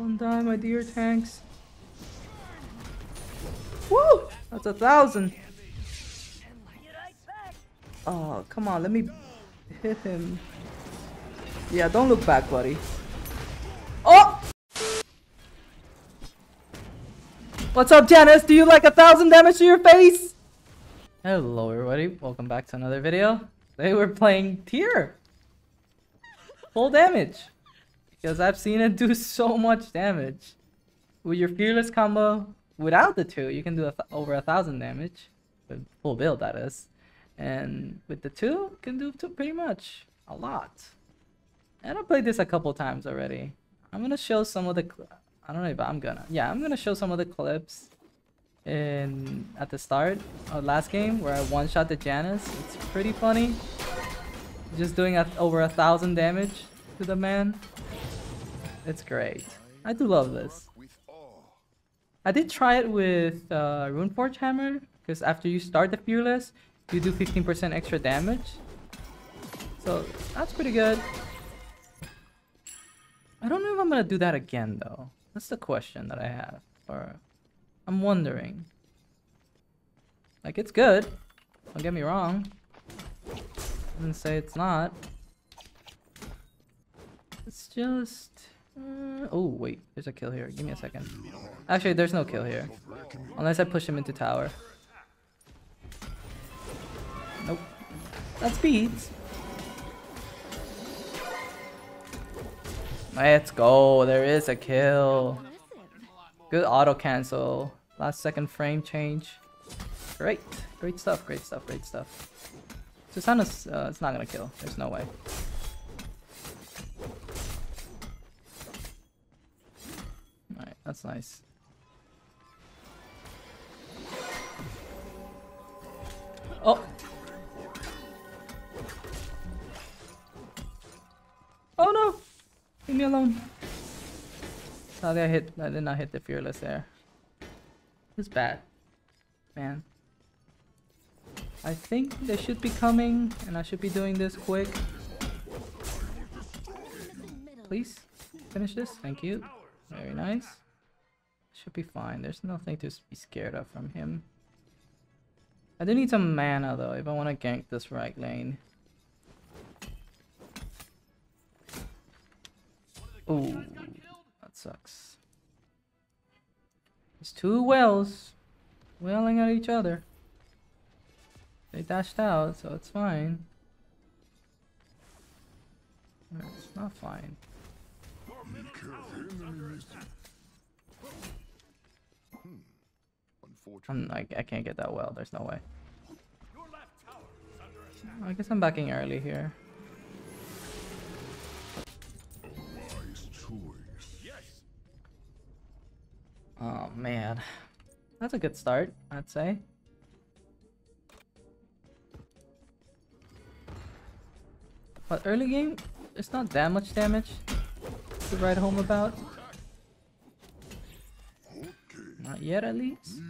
Don't die, my dear tanks. Woo! That's a thousand. Oh, come on, let me hit him. Yeah, don't look back, buddy. Oh! What's up, Janus? Do you like a thousand damage to your face? Hello, everybody. Welcome back to another video. Today we're playing Tyr. Full damage. Because I've seen it do so much damage. With your Fearless combo, without the two, you can do a over a thousand damage. With full build, that is. And with the two, you can do pretty much a lot. And I played this a couple times already. I'm gonna show some of the I don't know if I'm gonna. Yeah, I'm gonna show some of the clips in at the start of last game where I one-shot the Janus. It's pretty funny. Just doing a, over a thousand damage to the man. It's great. I do love this. I did try it with uh, Runeforge Hammer because after you start the Fearless, you do 15% extra damage. So that's pretty good. I don't know if I'm gonna do that again though. That's the question that I have. Or I'm wondering. Like it's good. Don't get me wrong. I didn't say it's not. It's just... Oh, wait. There's a kill here. Give me a second. Actually, there's no kill here. Unless I push him into tower. Nope. That's beads. Let's go. There is a kill. Good auto cancel. Last second frame change. Great. Great stuff. Great stuff. Great stuff. Susana's uh, it's not gonna kill. There's no way. Alright, that's nice. Oh! Oh no! Leave me alone. Sadly, I hit. I did not hit the fearless there. It's bad, man. I think they should be coming, and I should be doing this quick. Please finish this. Thank you. Very nice. Should be fine. There's nothing to be scared of from him. I do need some mana though if I want to gank this right lane. Oh, that sucks. It's two wells wailing at each other. They dashed out, so it's fine. It's not fine. I'm like, I can't get that well. There's no way. I guess I'm backing early here. Oh man. That's a good start, I'd say. But early game, it's not that much damage to write home about. Not yet, at least.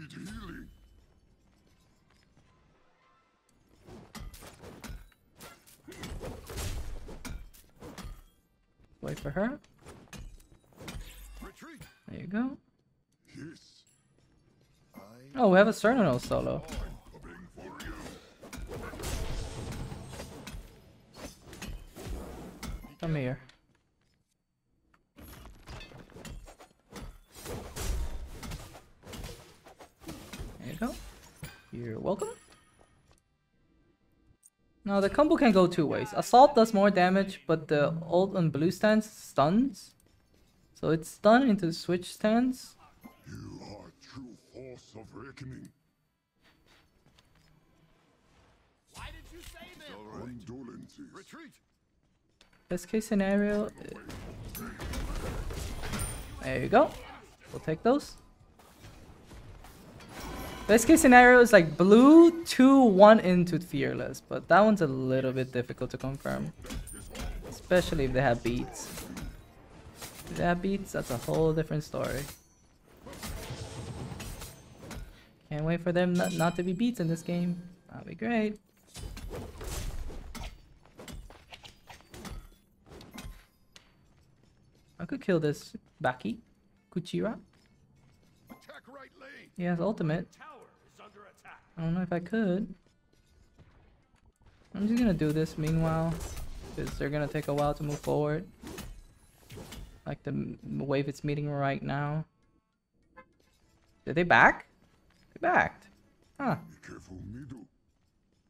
Wait for her. There you go. Oh, we have a Cernunnos solo. Come here. You're welcome. Now the combo can go two ways. Assault does more damage, but the ult and blue stance stuns. So it's stun into switch stance. You are true force of reckoning. Why did you say this? Condolences. Retreat. Best case scenario. Uh, there you go. We'll take those. Best case scenario is like blue 2 1 into fearless, but that one's a little bit difficult to confirm. Especially if they have beads. If they have beads, that's a whole different story. Can't wait for them not, not to be beads in this game. That'd be great. I could kill this Bacchus. Kuchira. Attack right lane. He has ultimate. Tower is under attack. I don't know if I could. I'm just gonna do this meanwhile. Because they're gonna take a while to move forward. Like the wave it's meeting right now. Did they back? They backed. Huh. Be careful.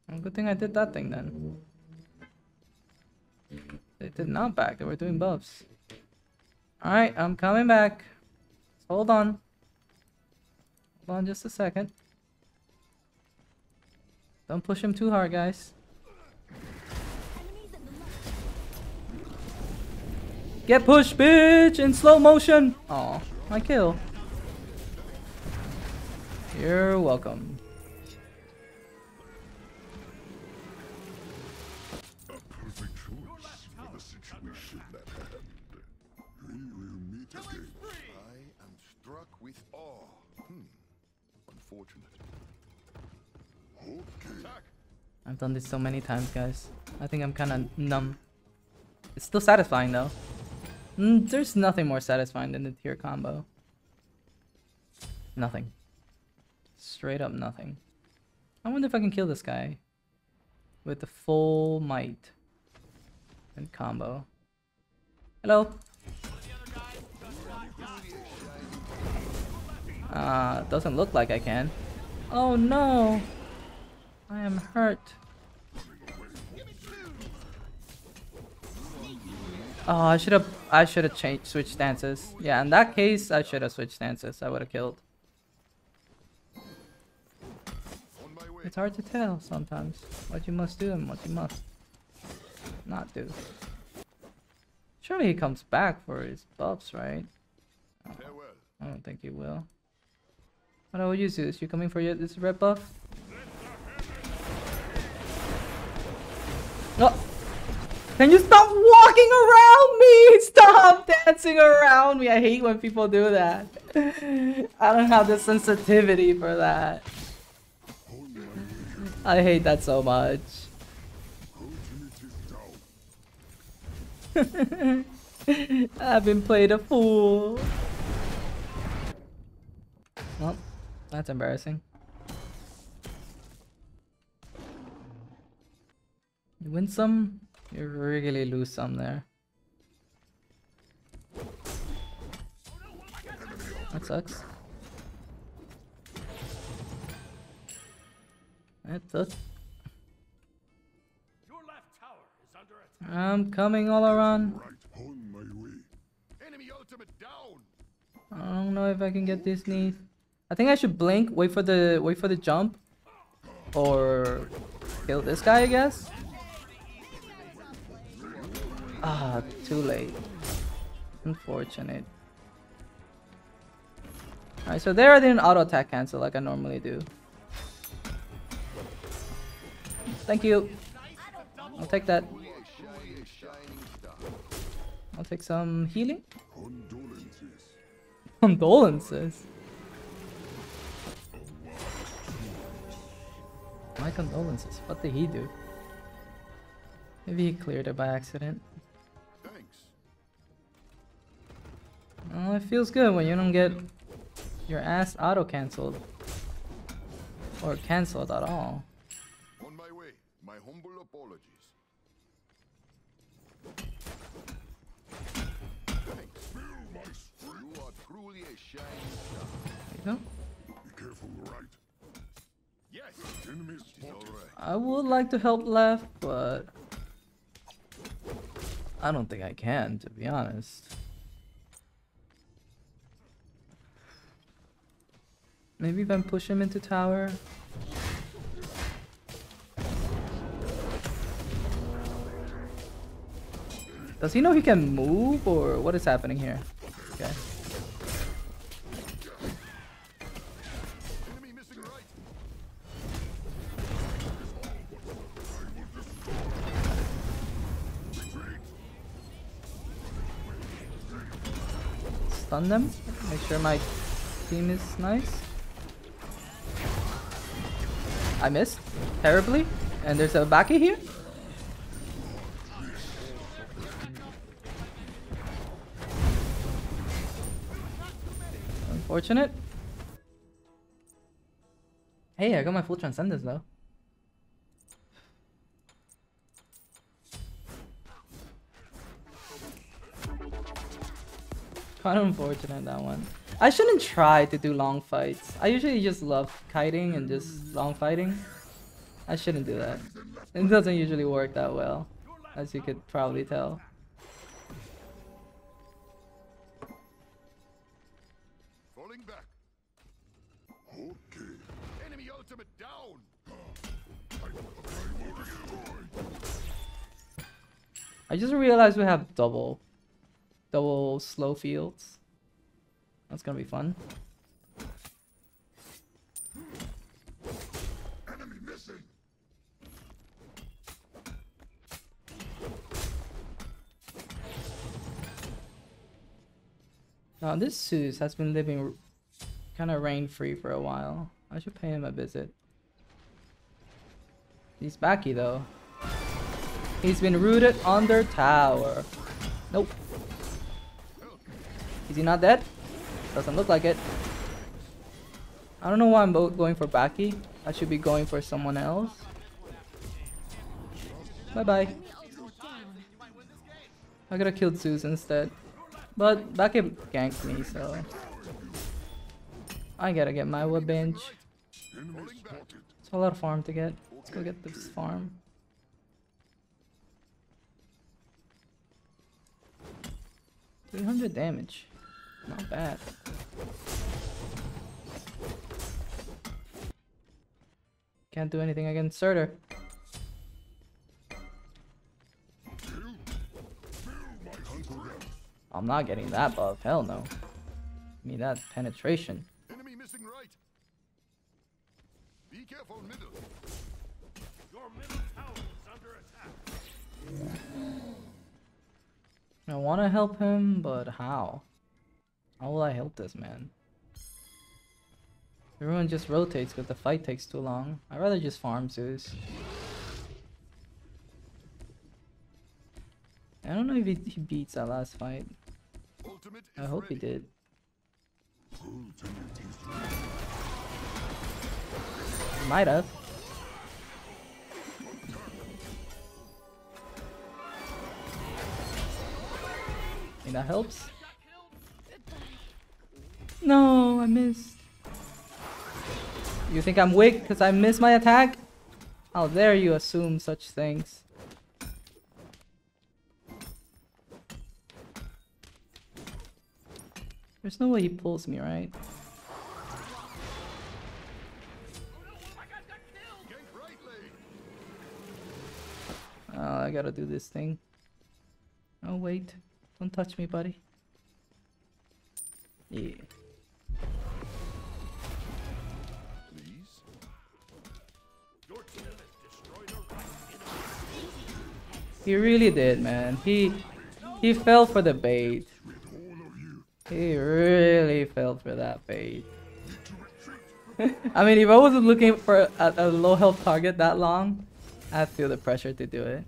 Well, good thing I did that thing then. They did not back. They were doing buffs. Alright, I'm coming back. Hold on. Hold on just a second. Don't push him too hard, guys. Get pushed, bitch! In slow motion! Aw, my kill. You're welcome. I've done this so many times, guys. I think I'm kind of numb. It's still satisfying, though. Mm, there's nothing more satisfying than the Tyr combo. Nothing. Straight up nothing. I wonder if I can kill this guy with the full might and combo. Hello. Uh, doesn't look like I can. Oh no! I am hurt. Oh, I should have I should have changed switched stances. Yeah, in that case, I should have switched stances. I would have killed. It's hard to tell sometimes what you must do and what you must not do. Surely he comes back for his buffs, right? Farewell. I don't think he will. What about you, Zeus? You coming for your, this red buff? No! Can you stop walking around me? Stop dancing around me. I hate when people do that. I don't have the sensitivity for that. I hate that so much. I've been played a fool. Well, that's embarrassing. You win some, you really lose some there. That sucks. That sucks. Your left tower is under attack. I'm coming all around. Right. On my way. Enemy ultimate down. I don't know if I can get this knee. I think I should blink, wait for the wait for the jump, or kill this guy. I guess. Too late. Unfortunate. Alright, so there I didn't auto attack cancel like I normally do. Thank you. I'll take that. I'll take some healing. Condolences. My condolences. What did he do? Maybe he cleared it by accident. Well, it feels good when you don't get your ass auto cancelled. Or cancelled at all. On my way. My humble apologies. You are truly a shining star. There you go. Be careful, right. Yes. Enemy It's all spotted. right. I would like to help left, but I don't think I can, to be honest. Maybe if I push him into tower. Does he know he can move, or what is happening here? Okay. Enemy missing right. Stun them. Make sure my team is nice. I missed terribly. And there's a Bacchus here. Unfortunate. Hey, I got my full transcendence though. Kind of unfortunate that one. I shouldn't try to do long fights. I usually just love kiting and just long fighting. I shouldn't do that. It doesn't usually work that well, as you could probably tell. Falling back. Okay. Enemy ultimate down. I just realized we have double, double slow fields. That's gonna be fun. Enemy missing. Now this Zeus has been living kind of rain free for a while. I should pay him a visit. He's backy though. He's been rooted under tower. Nope. Is he not dead? Doesn't look like it. I don't know why I'm going for Bacchus. I should be going for someone else. Bye bye. I have killed Zeus instead. But Bacchus ganked me, so. I gotta get my wood bench. It's a lot of farm to get. Let's go get this farm. Three hundred damage. Not bad. Can't do anything against Surtur. I'm not getting that buff. Hell no. I mean that penetration. Enemy missing right. Be careful, middle. Your middle tower is under attack. I want to help him, but how? How will I help this man? Everyone just rotates because the fight takes too long. I'd rather just farm Zeus. I don't know if he, he beats that last fight. I hope he did. Might have. Think that helps? No, I missed. You think I'm weak because I missed my attack? How dare you assume such things? There's no way he pulls me, right? Oh, I gotta do this thing. Oh, wait. Don't touch me, buddy. Yeah. He really did, man. He he fell for the bait. He really fell for that bait. I mean, if I wasn't looking for a, a low health target that long, I'd feel the pressure to do it.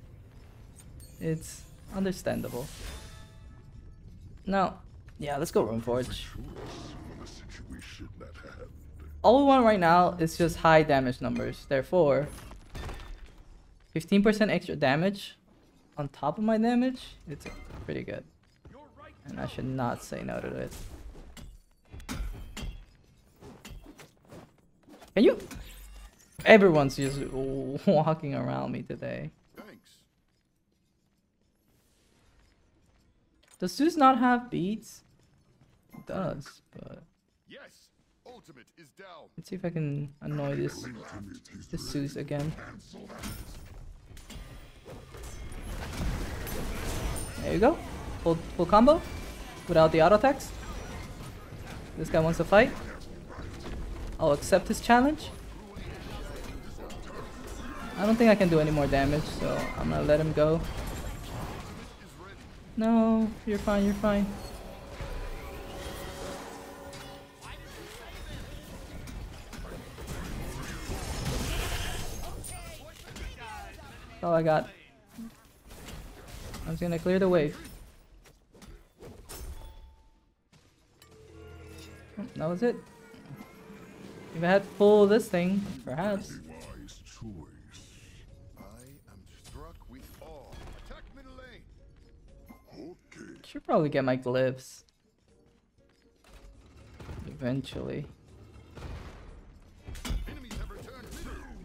It's understandable. Now, yeah, let's go Runeforge. All we want right now is just high damage numbers. Therefore, 15% extra damage on top of my damage, it's pretty good. And I should not say no to it. Can you? Everyone's just walking around me today. Thanks. Does Zeus not have beads? It does, but Yes. Ultimate is down. let's see if I can annoy this this Zeus again. There you go. Full full combo without the auto attacks. This guy wants to fight. I'll accept his challenge. I don't think I can do any more damage, so I'm gonna let him go. No, you're fine, you're fine. That's all I got. I was gonna clear the wave. That was it. If I had full this thing, perhaps. I am struck with awe. Attack middle lane. Okay. Should probably get my glyphs. Eventually. Ultimate is down.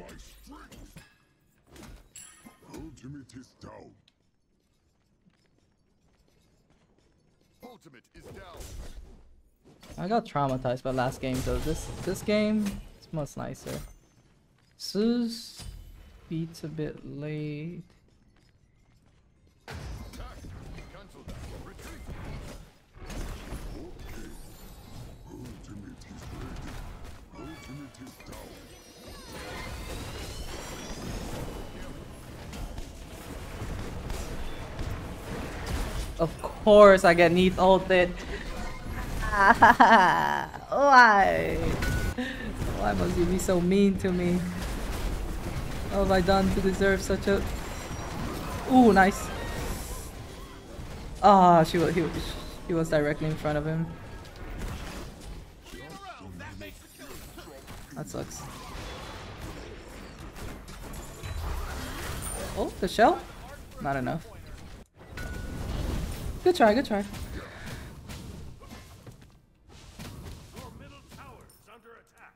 Ultimate is down. I got traumatized by last game, so this this game is much nicer. Zeus beads a bit late. Course, I get Neith ulted. Why? Why must you be so mean to me? What have I done to deserve such a? Ooh, nice. Ah, she was he, was- he was directly in front of him. That sucks. Oh, the shell? Not enough. Good try, good try. Your middle tower is under attack.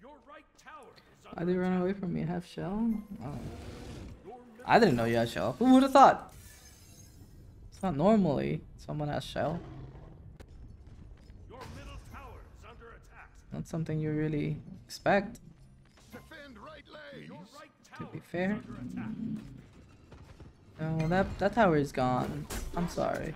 Your right tower is Why they run away from me? Have shell? Oh. I didn't know you had shell. Who would have thought? It's not normally someone has shell. your middle tower is under attack. Not something you really expect, Defend right lane. Your right to be fair. Oh, that, that tower is gone. I'm sorry.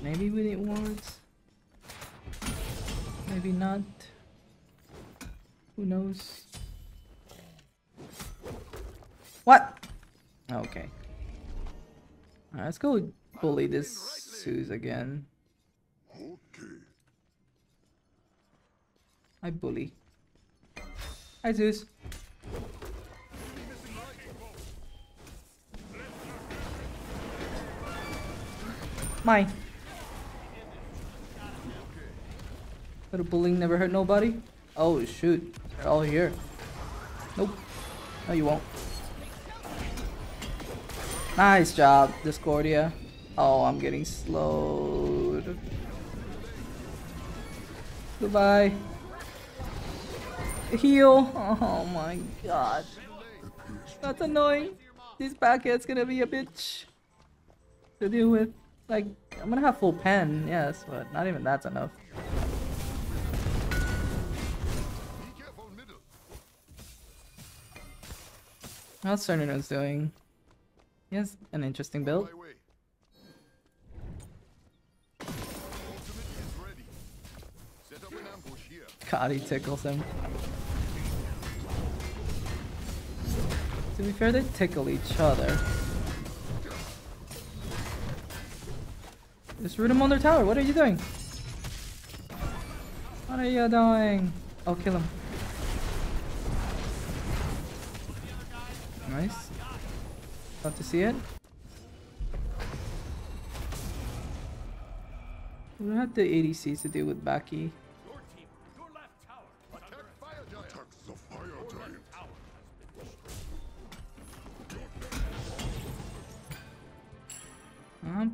Maybe we need wards. Maybe not. Who knows? What? Okay. Alright, let's go bully this Zeus again. Okay. I bully. Hi Zeus. Mine. Little bullying never hurt nobody. Oh shoot, they're all here. Nope. No, you won't. Nice job, Discordia. Oh, I'm getting slowed. Goodbye. Heal. Oh my god. That's annoying. This backhead's gonna be a bitch to deal with. Like, I'm gonna have full pen, yes, but not even that's enough. Be careful middle. How's Cernunnos doing? He has an interesting build. My way. Ultimate is ready. Set up an ambush here. God, he tickles him. To be fair, they tickle each other. Just root him on their tower. What are you doing? What are you doing? Oh, kill him. Nice. Love to see it. We don't have the ADCs to deal with Bacchus.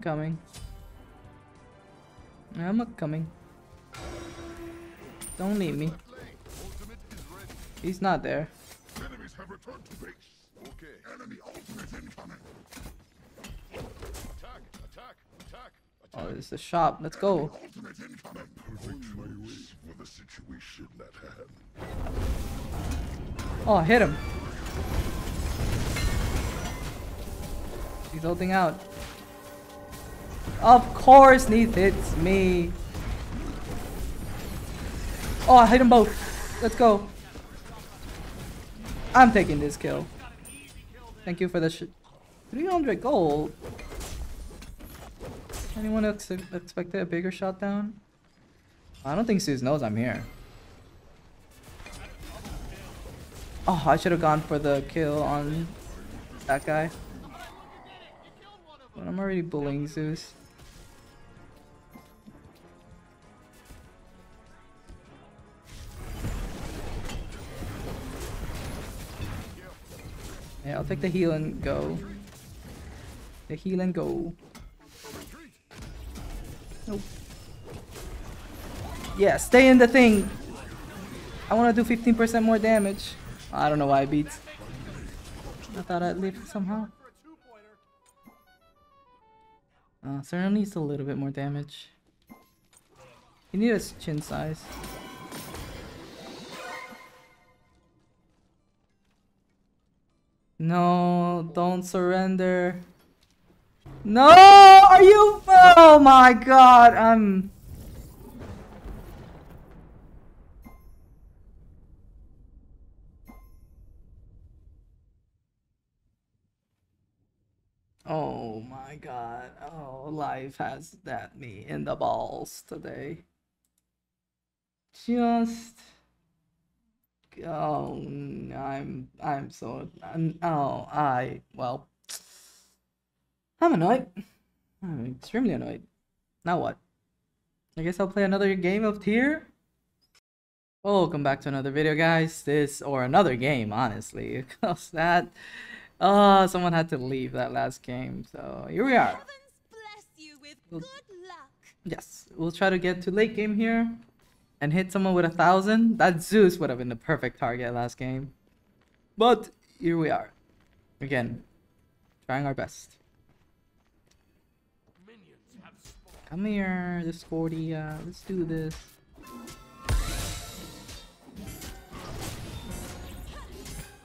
Coming. I'm a coming. Don't leave me. Left lane. Ultimate is ready. He's not there. Enemies have returned to base. Okay. Enemy ultimate incoming. Attack. Attack. Attack. Oh, Attack. there's the shop. Let's go. Ultimate incoming. Perfect choice for the situation at hand. Oh, hit him. He's holding out. Of course, Neith hits me. Oh, I hit them both. Let's go. I'm taking this kill. Thank you for the sh 300 gold. Anyone else expected a bigger shot down? I don't think Zeus knows I'm here. Oh, I should have gone for the kill on that guy. But I'm already bullying Zeus. Yeah, I'll take the heal and go. The heal and go. Nope. Yeah, stay in the thing. I want to do 15% more damage. I don't know why I beat. I thought I'd live somehow. Uh, needs a little bit more damage. He needs a chin size. No, don't surrender. No, are you? Oh my god, I'm. Oh my god. Life has that me in the balls today. Just oh, I'm I'm so I'm, oh I well I'm annoyed. I'm extremely annoyed. Now what? I guess I'll play another game of Tyr. Welcome back to another video, guys. This or another game, honestly, because that Oh, someone had to leave that last game, so here we are. Heavens bless you with Well-. Yes, we'll try to get to late game here and hit someone with a thousand. That Zeus would have been the perfect target last game. But here we are. Again, trying our best. Come here, Discordia. Uh, let's do this.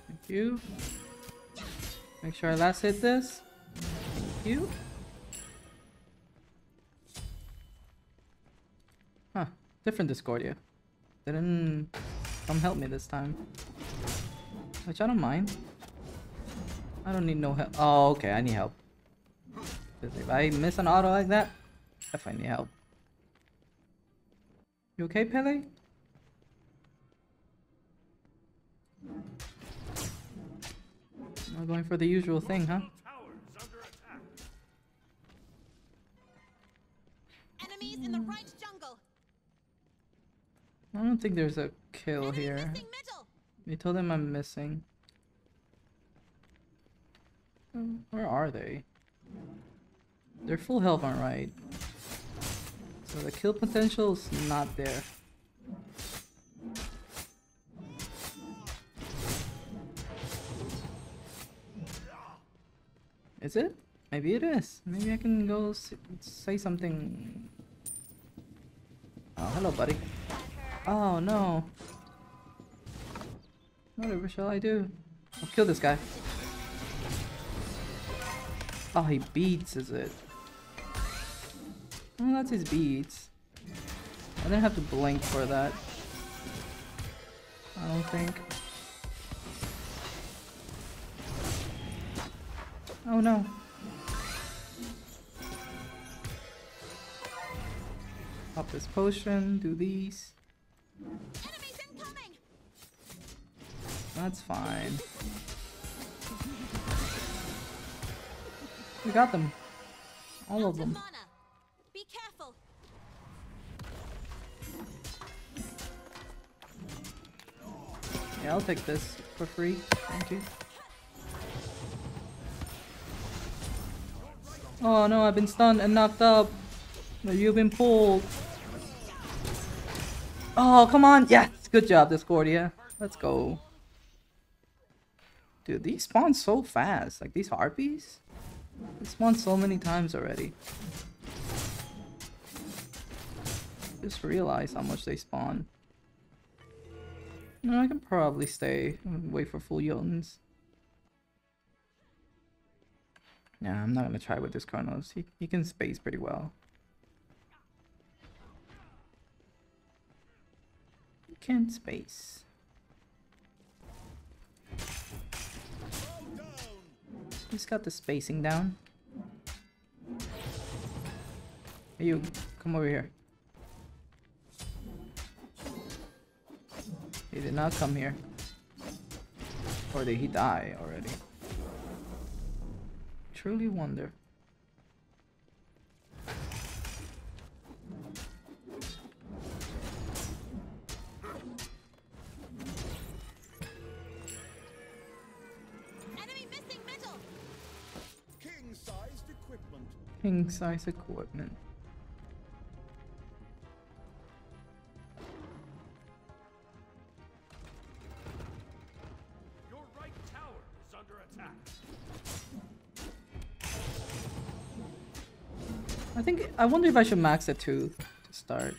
Thank you. Make sure I last hit this. Thank you. Different Discordia. Didn't come help me this time. Which I don't mind. I don't need no help. Oh, okay. I need help. if I miss an auto like that, definitely need help. You okay, Pele? Not going for the usual thing, huh? Enemies in the right. I don't think there's a kill here. You told them I'm missing. Um, Where are they? They're full health on right. So the kill potential is not there. Is it? Maybe it is. Maybe I can go s say something. Oh, hello, buddy. Oh, no. Whatever shall I do? I'll kill this guy. Oh, he beads, is it? Oh, that's his beads. I didn't have to blink for that. I don't think. Oh no. Pop this potion, do these. Enemies incoming. That's fine. We got them. All of them. Be careful. Yeah, I'll take this for free. Thank you. Oh no, I've been stunned and knocked up. You've been pulled. Oh, come on. Yes, good job, Discordia. Let's go. Dude, these spawn so fast. Like, these harpies? They spawn so many times already. Just realize how much they spawn. No, I can probably stay and wait for full Jotunn's. Yeah, I'm not gonna try with this Kronos. He, he can space pretty well. He can space. He's got the spacing down. Hey you, come over here. He did not come here. Or did he die already? Truly wonder. Size equipment. Your right tower is under attack. I think I wonder if I should max two to start.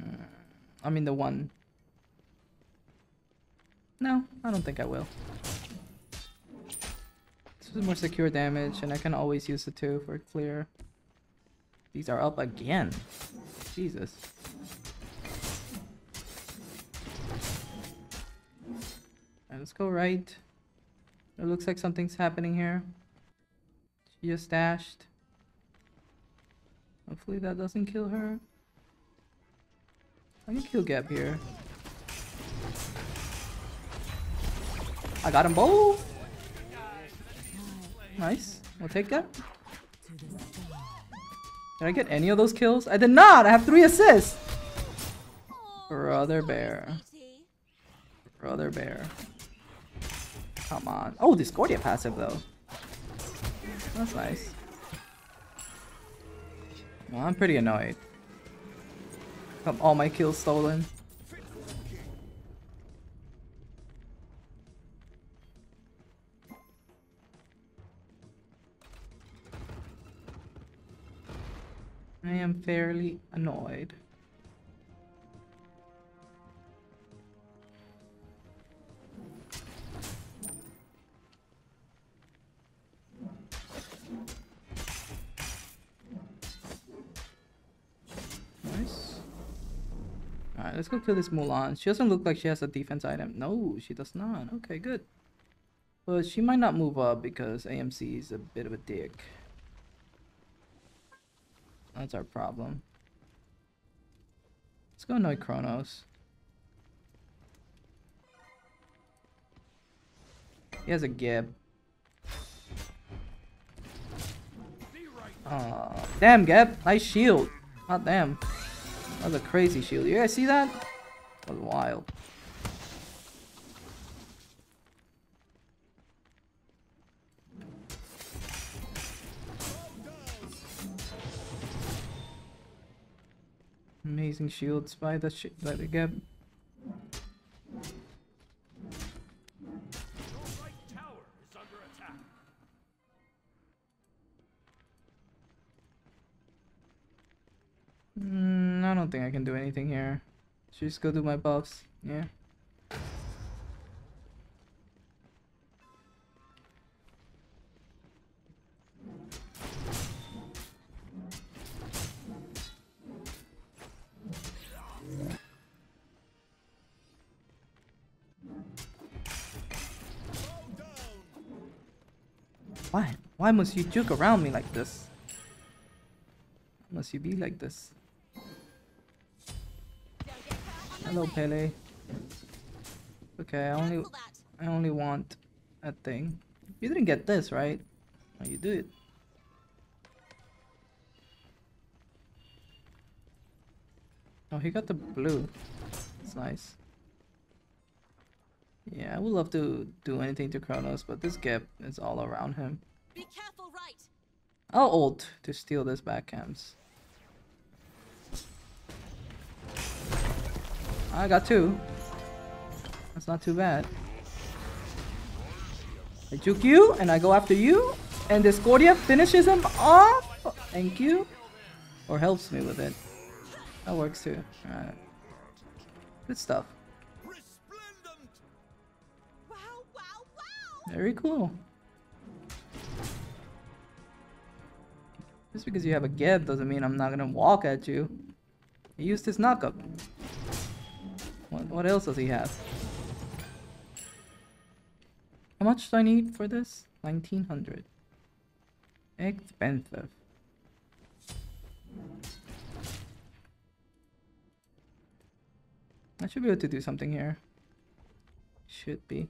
Mm, I mean the one. No, I don't think I will. This is more secure damage, and I can always use the two for clear. These are up again. Jesus. Alright, let's go right. It looks like something's happening here. She just dashed. Hopefully that doesn't kill her. I can kill Geb here. I got them both! Nice. We'll take that. Did I get any of those kills? I did not! I have three assists! Brother bear. Brother bear. Come on. Oh, Discordia passive though. That's nice. Well, I'm pretty annoyed. Got all my kills stolen. I am fairly annoyed. Nice. Alright, let's go kill this Mulan. She doesn't look like she has a defense item. No, she does not. Okay, good. But she might not move up because AMC is a bit of a dick. That's our problem. Let's go annoy Kronos. He has a Geb. Aw, damn, Geb. Nice shield. God damn. That was a crazy shield. You guys see that? That was wild. Amazing shields by the sh by the Geb. Your right tower is under attack. Mm, I don't think I can do anything here. Should just go do my buffs. Yeah. Must you juke around me like this? Why must you be like this? Hello. Pele. Okay, I only. I only want a thing. You didn't get this, right? Oh, you did. Oh, he got the blue. It's nice. Yeah, I would love to do anything to Kronos, but this gap is all around him. Oh, I'll ult to steal this back cams. I got two. That's not too bad. I juke you, and I go after you, and Discordia finishes him off. Thank you. Or helps me with it. That works too. Alright. Good stuff. Very cool. Just because you have a Geb doesn't mean I'm not gonna walk at you. He used his knockup. What, what else does he have? How much do I need for this? 1900. Expensive. I should be able to do something here. Should be.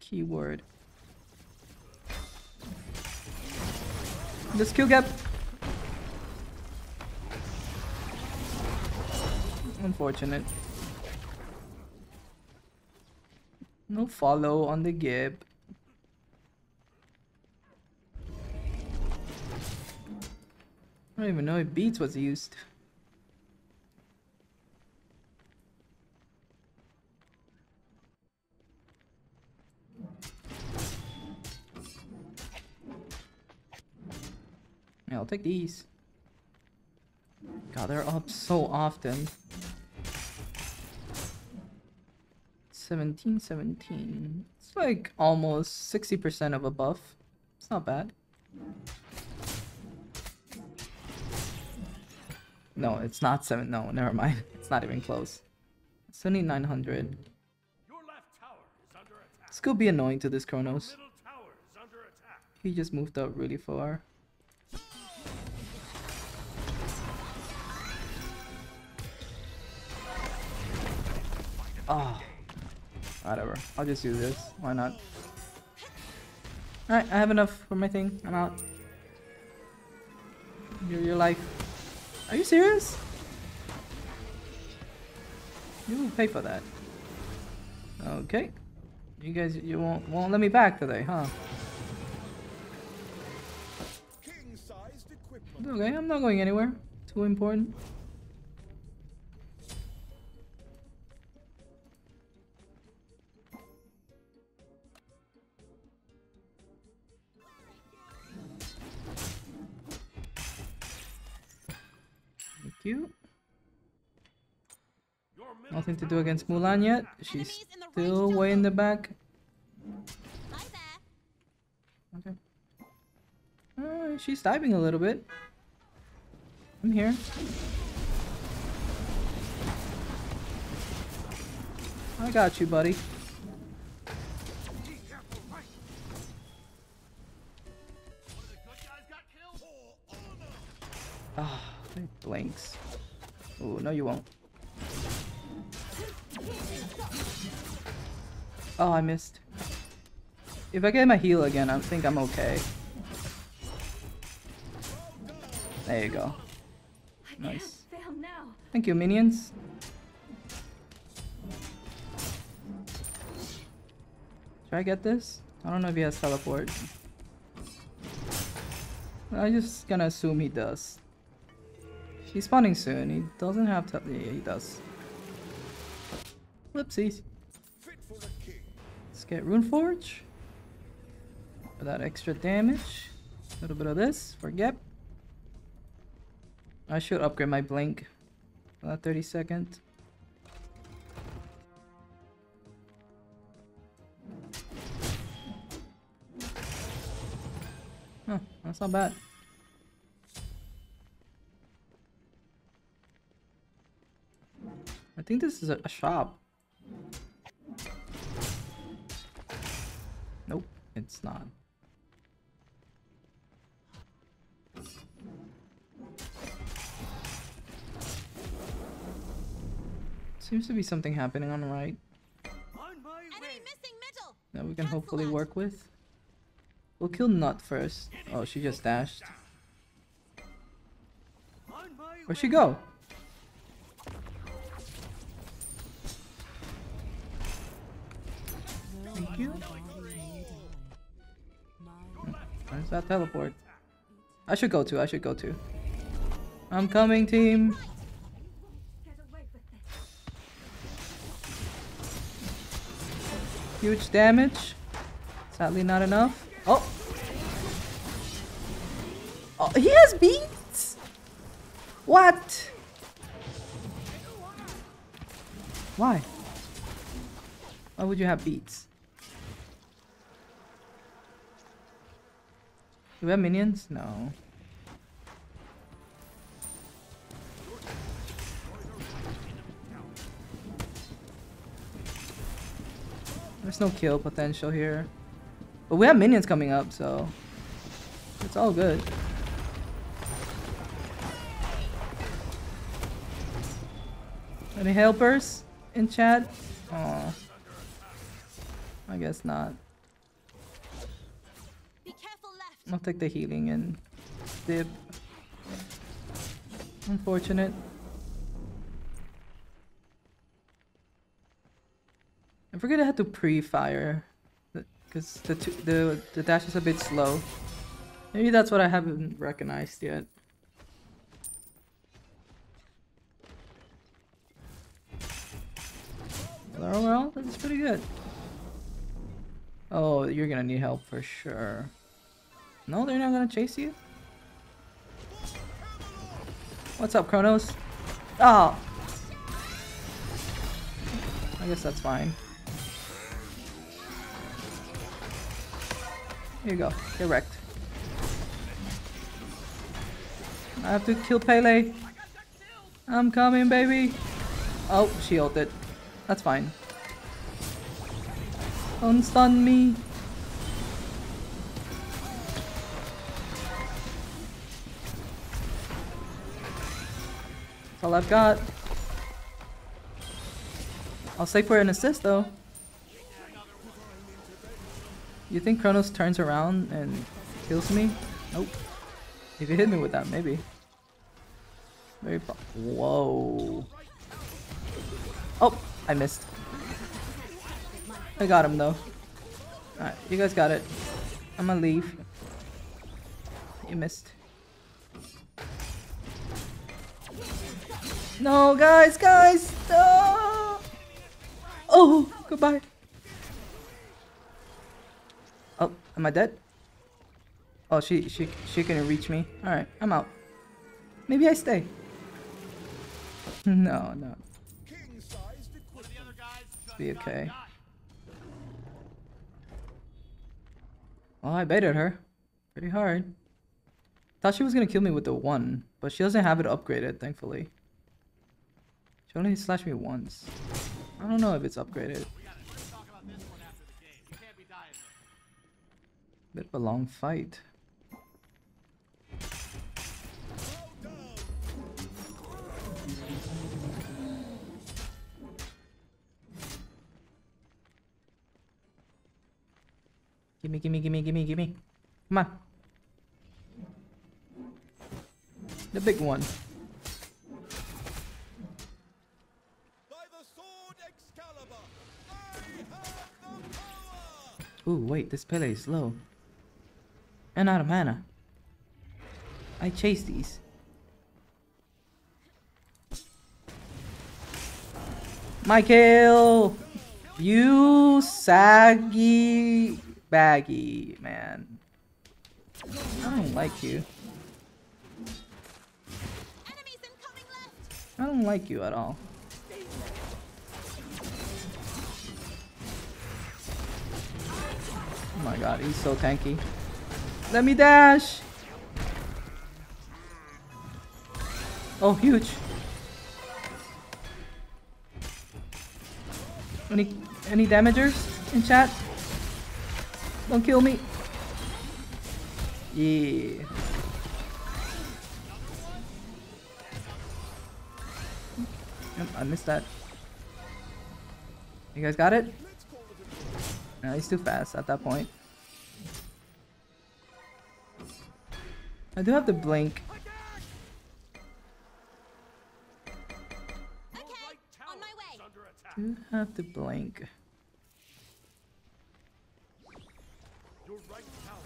Keyword. The skill gap. Unfortunate. No follow on the Geb. I don't even know if beads was used. Yeah, I'll take these. God, they're up so often. 17, 17. It's like almost 60% of a buff. It's not bad. No, it's not 7. No, never mind. It's not even close. 7900. Your left tower is under attack. This could be annoying to this Kronos. Middle tower is under attack. He just moved up really far. Oh, whatever. I'll just do this. Why not? Alright, I have enough for my thing. I'm out. You're, life. Are you serious? You will pay for that. Okay. You guys, you won't won't let me back today, huh? Okay, I'm not going anywhere. Too important. Nothing to do against Mulan yet. She's Enemies in the right still way in the back. Okay. Uh, she's diving a little bit. I'm here. I got you, buddy. Ah, it blinks. Oh, no you won't. Oh, I missed. If I get my heal again, I think I'm okay. There you go. Nice. Thank you, minions. Should I get this? I don't know if he has teleport. I'm just gonna assume he does. He's spawning soon. He doesn't have te- Yeah, he does. Whoopsies. Get Runeforge. For that extra damage. A little bit of this for Geb. I should upgrade my blink. For that 30 second. Huh, that's not bad. I think this is a, a shop. It's not. Seems to be something happening on the right On my way. missing middle. that we can Cancel hopefully work with. We'll kill Nut first. Oh, she just dashed. Where'd she go? Thank you. That teleport? I should go too. I should go too. I'm coming, team. Huge damage. Sadly, not enough. Oh. Oh, he has beads. What? Why? Why would you have beads? Do we have minions? No. There's no kill potential here. But we have minions coming up, so it's all good. Any helpers in chat? Aw. I guess not. I'll take the healing and dip. Unfortunate. I forget I had to pre-fire, because the the the dash is a bit slow. Maybe that's what I haven't recognized yet. Well, overall, that's pretty good. Oh, you're gonna need help for sure. No, they're not gonna chase you. What's up, Kronos? Oh! I guess that's fine. Here you go. Get wrecked. I have to kill Pele. I'm coming, baby. Oh, she ulted. That's fine. Don't stun me. All I've got. I'll save for an assist though. You think Kronos turns around and kills me? Nope. If you hit me with that, maybe. Very Whoa. Oh, I missed. I got him though. Alright, you guys got it. I'm gonna leave. You missed. No, guys, guys! No! Oh, goodbye. Oh, am I dead? Oh, she she she can reach me. All right, I'm out. Maybe I stay. no, no. Be okay. Well, I baited her. Pretty hard. Thought she was gonna kill me with the one, but she doesn't have it upgraded, thankfully. She only slashed me once. I don't know if it's upgraded. Bit of a long fight. Gimme, gimme, gimme, gimme, gimme. Come on. The big one. Ooh, wait, this Pele is slow. And out of mana. I chase these. Kill! You saggy baggy man. I don't like you. I don't like you at all. My god, he's so tanky. Let me dash! Oh, huge. Any any damagers in chat? Don't kill me. Yeah. I missed that. You guys got it? No, he's too fast at that point. I do have to blink. Do have to blink. Tower.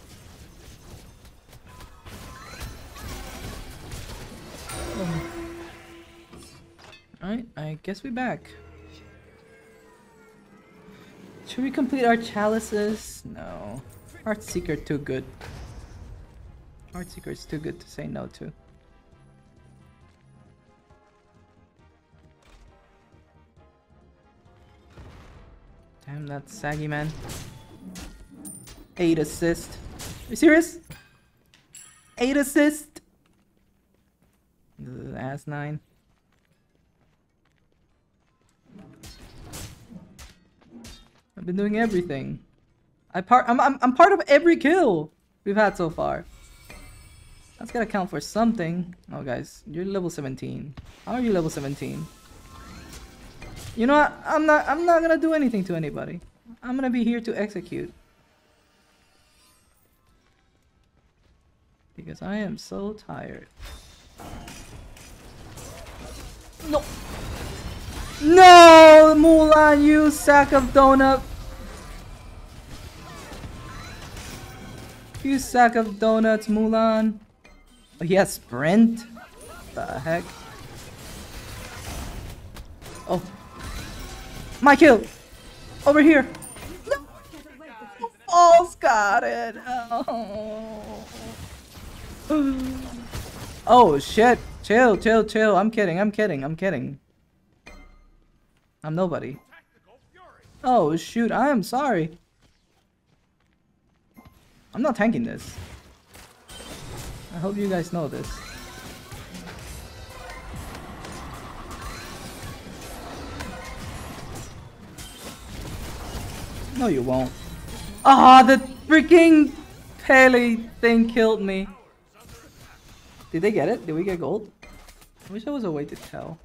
Alright, I guess we back. Should we complete our chalices? No. Heartseeker too good. Heartseeker is too good to say no to. Damn, that saggy man. 8 assist. Are you serious? 8 assist? Ass 9. I've been doing everything. I part I'm, I'm I'm part of every kill we've had so far. That's gotta count for something. Oh guys, you're level 17. How are you level 17? You know what? I'm not I'm not gonna do anything to anybody. I'm gonna be here to execute. Because I am so tired. No! No! Mulan, you sack of donut! You sack of donuts, Mulan. Oh, he has sprint? The heck? Oh. My kill! Over here! No! False got it! Oh. oh shit! Chill, chill, chill. I'm kidding, I'm kidding, I'm kidding. I'm nobody. Oh shoot, I am sorry. I'm not tanking this. I hope you guys know this. No, you won't. Ah, the freaking Pele thing killed me. Did they get it? Did we get gold? I wish there was a way to tell.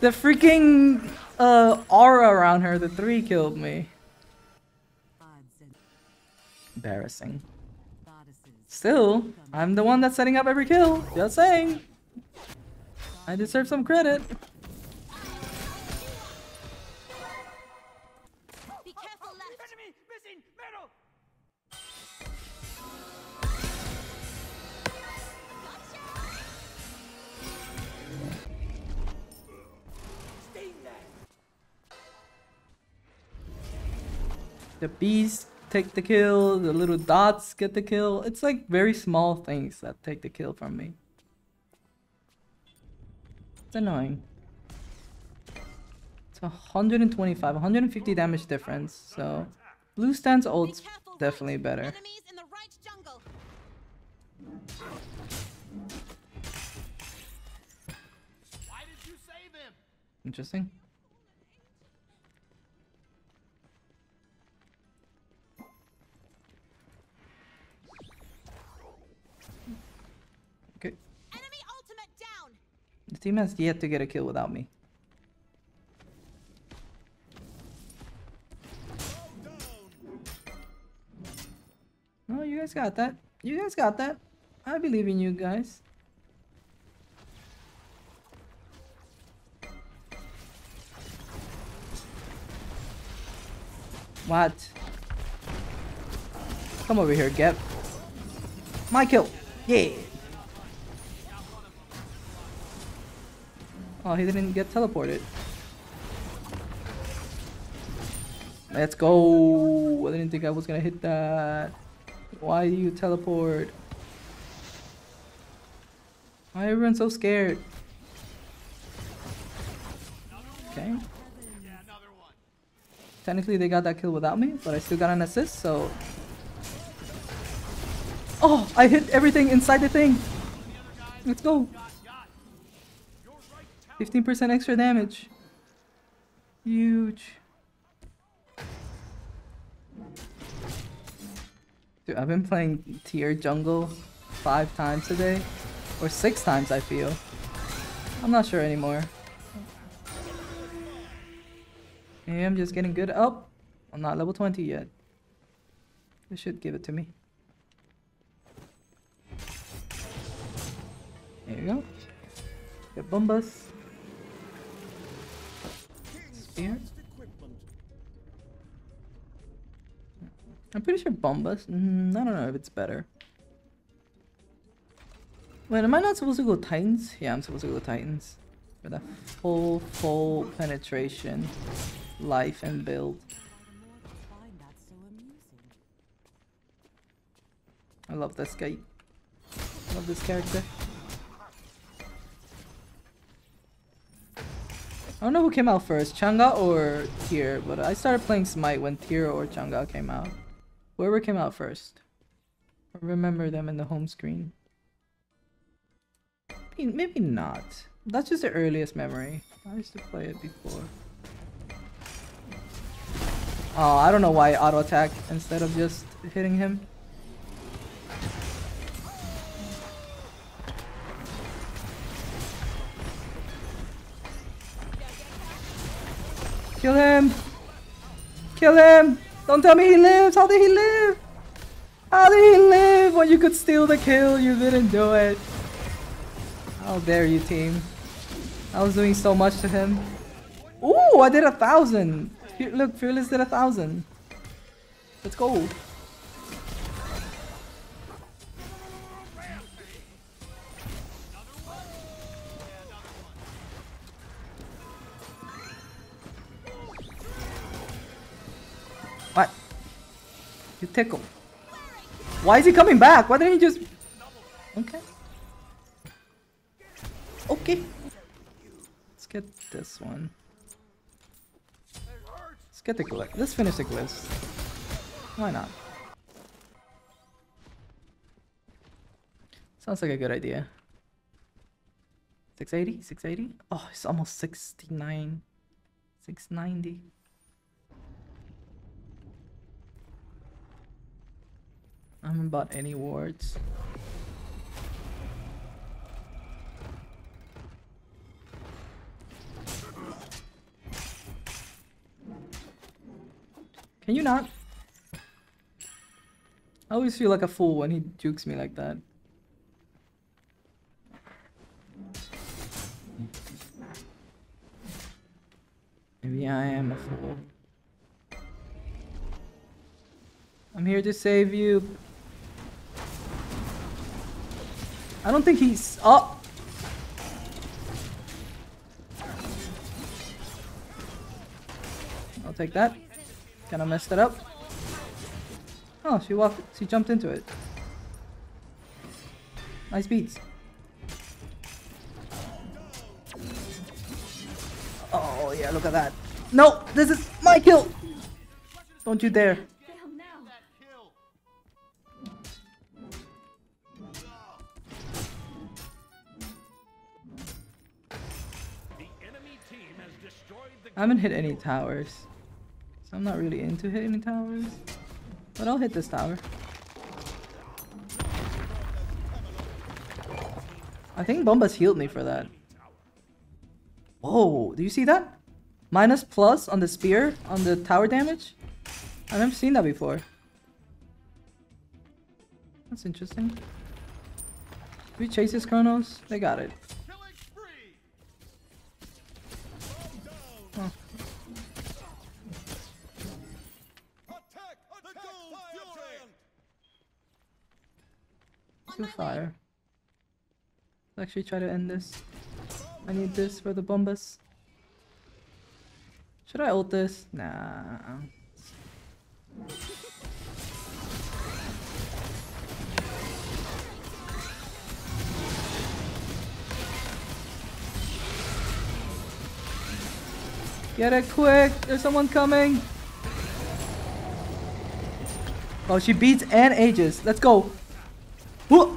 The freaking uh, aura around her, the three killed me. Embarrassing. Still, I'm the one that's setting up every kill. Just saying. I deserve some credit. The bees take the kill, the little dots get the kill. It's like very small things that take the kill from me. It's annoying. It's 125, 150 damage difference, so blue stand's Be ult's definitely better. Enemies the team has yet to get a kill without me. No, you guys got that. You guys got that. I believe in you guys. What? Come over here, Geb. My kill. Yeah. Oh, he didn't get teleported. Let's go. I didn't think I was gonna hit that. Why do you teleport? Why everyone so scared? Okay. Technically they got that kill without me, but I still got an assist, so... Oh! I hit everything inside the thing! Let's go! 15% extra damage. Huge. Dude, I've been playing tier jungle five times today. Or six times, I feel. I'm not sure anymore. Maybe I'm just getting good. Oh, I'm not level 20 yet. They should give it to me. There you go. Get Bumba's. Spear. I'm pretty sure Bumba's. Mm, I don't know if it's better. Wait, am I not supposed to go Titans? Yeah, I'm supposed to go Titans. For the full, full penetration, life, and build. I love this guy. I love this character. I don't know who came out first, Chang'e or Tyr, but I started playing Smite when Tyr or Chang'e came out. Whoever came out first. I remember them in the home screen. Maybe- Maybe not. That's just the earliest memory. I used to play it before. Oh, I don't know why auto attack instead of just hitting him. Kill him! Kill him! Don't tell me he lives! How did he live? How did he live? When you could steal the kill, you didn't do it. How dare you, team. I was doing so much to him. Ooh, I did a thousand. Look, Fearless did a thousand. Let's go. Tickle. Why is he coming back? Why didn't he just... Okay. Okay. Let's get this one. Let's get the glyph. Let's finish the glyphs. Why not? Sounds like a good idea. 680? 680? Oh, it's almost 69. 690. I haven't bought any wards. Can you not? I always feel like a fool when he jukes me like that. Maybe I am a fool. I'm here to save you. I don't think he's up. I'll take that. Kind of messed it up. Oh, she walked. She jumped into it. Nice beads. Oh yeah, look at that. No, this is my kill. Don't you dare. I haven't hit any towers. So I'm not really into hitting towers. But I'll hit this tower. I think Bumba's healed me for that. Whoa, do you see that? Minus plus on the spear, on the tower damage? I've never seen that before. That's interesting. Do we chase this Kronos? They got it. Do fire. Let's actually try to end this. I need this for the Bumba's. Should I ult this? Nah. Get it quick! There's someone coming! Oh, she beats and ages. Let's go. Oh,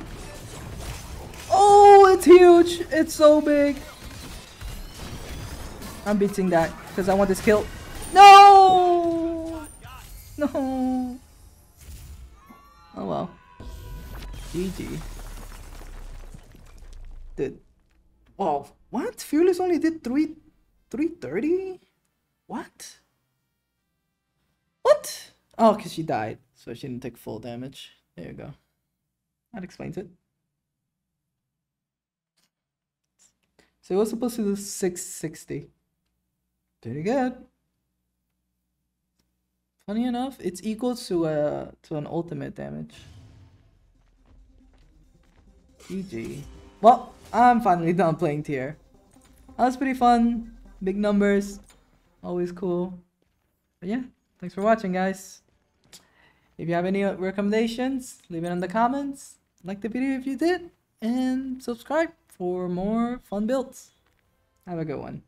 it's huge. It's so big. I'm beating that because I want this kill. No! No. Oh well. GG. Did. Oh, what? Fearless only did 3 330? What? What? Oh, because she died. So she didn't take full damage. There you go. That explains it. So it was supposed to do 660. Pretty good. Funny enough, it's equal to uh to an ultimate damage. GG. Well, I'm finally done playing tier. That was pretty fun. Big numbers. Always cool. But yeah, thanks for watching guys. If you have any recommendations, leave it in the comments. Like the video if you did. And subscribe for more fun builds. Have a good one.